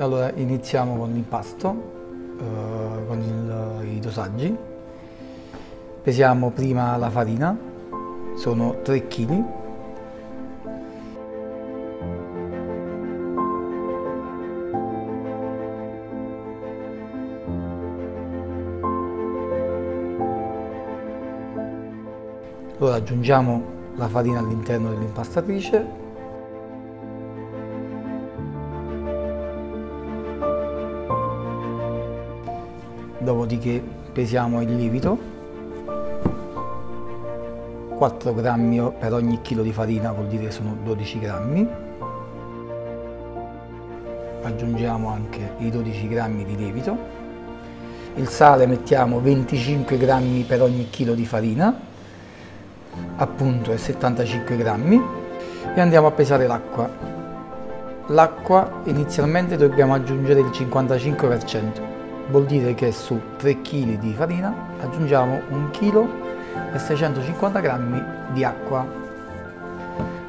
Allora iniziamo con l'impasto, eh, con il, i dosaggi. Pesiamo prima la farina, sono 3 kg. Ora aggiungiamo la farina all'interno dell'impastatrice. Dopodiché pesiamo il lievito. 4 grammi per ogni chilo di farina vuol dire che sono 12 grammi. Aggiungiamo anche i 12 grammi di lievito. Il sale mettiamo 25 grammi per ogni chilo di farina appunto è 75 grammi e andiamo a pesare l'acqua l'acqua inizialmente dobbiamo aggiungere il 55% vuol dire che su 3 kg di farina aggiungiamo 1 kg e 650 g di acqua.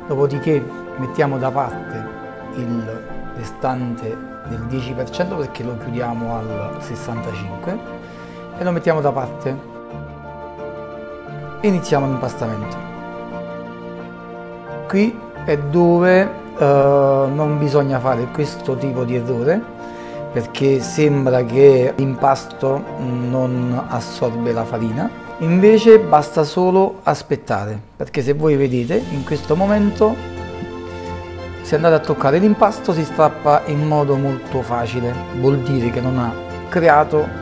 Dopodiché mettiamo da parte il restante del 10% perché lo chiudiamo al 65 e lo mettiamo da parte. Iniziamo l'impastamento. Qui è dove eh, non bisogna fare questo tipo di errore perché sembra che l'impasto non assorbe la farina invece basta solo aspettare perché se voi vedete in questo momento se andate a toccare l'impasto si strappa in modo molto facile vuol dire che non ha creato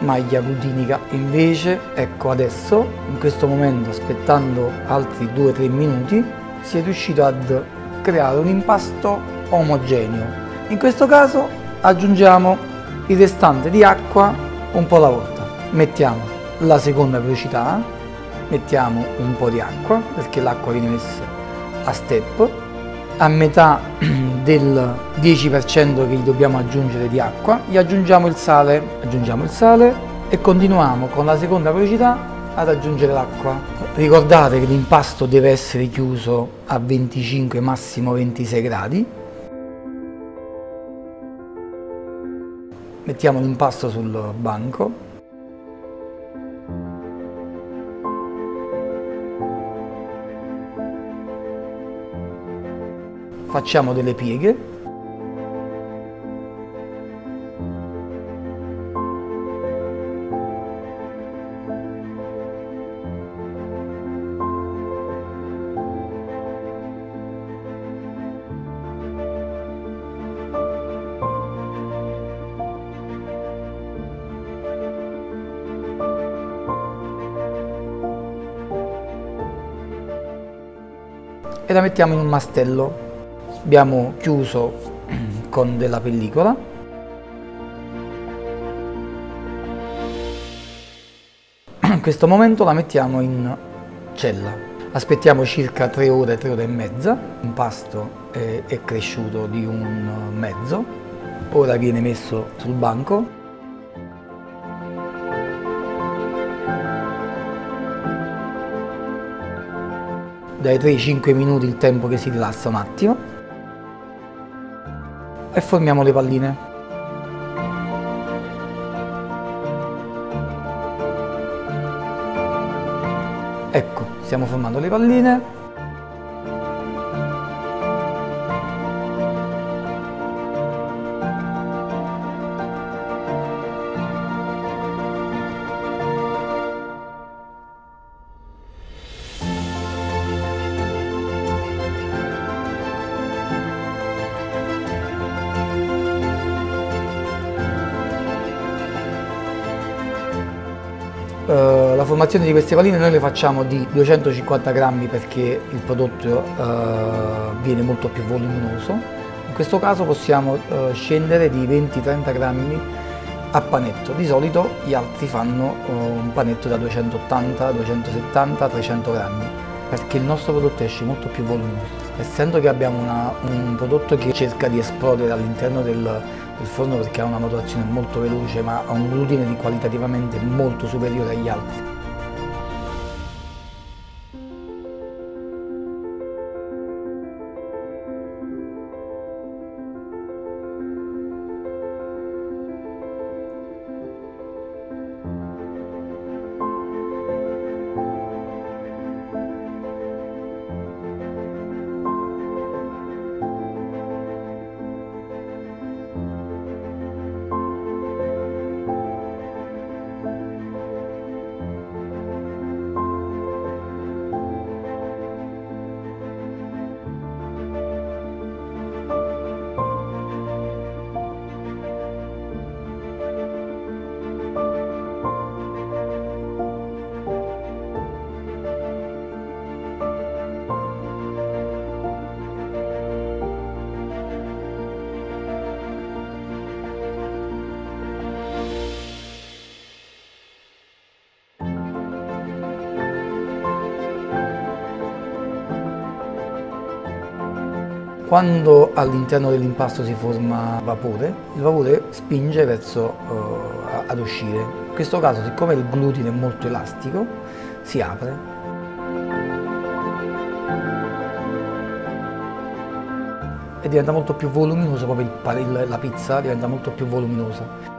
maglia glutinica invece ecco adesso in questo momento aspettando altri 2-3 minuti si è riuscito ad creare un impasto omogeneo. In questo caso aggiungiamo il restante di acqua un po' alla volta. Mettiamo la seconda velocità, mettiamo un po' di acqua perché l'acqua viene messa a step, a metà del 10% che gli dobbiamo aggiungere di acqua, gli aggiungiamo il sale, aggiungiamo il sale e continuiamo con la seconda velocità ad aggiungere l'acqua. Ricordate che l'impasto deve essere chiuso a 25 massimo 26 gradi mettiamo l'impasto sul banco facciamo delle pieghe e la mettiamo in un mastello. Abbiamo chiuso con della pellicola. In questo momento la mettiamo in cella. Aspettiamo circa 3 ore, 3 ore e mezza. L'impasto è, è cresciuto di un mezzo. Ora viene messo sul banco dai 3 ai 5 minuti il tempo che si rilassa un attimo e formiamo le palline. Ecco, stiamo formando le palline Uh, la formazione di queste paline noi le facciamo di 250 grammi perché il prodotto uh, viene molto più voluminoso. In questo caso possiamo uh, scendere di 20-30 grammi a panetto. Di solito gli altri fanno un panetto da 280, 270, 300 grammi perché il nostro prodotto esce molto più voluminoso. Essendo che abbiamo una, un prodotto che cerca di esplodere all'interno del, il forno perché ha una maturazione molto veloce ma ha un glutine di qualitativamente molto superiore agli altri. Quando all'interno dell'impasto si forma vapore, il vapore spinge verso uh, ad uscire. In questo caso, siccome il glutine è molto elastico, si apre e diventa molto più voluminoso, proprio il, la pizza diventa molto più voluminosa.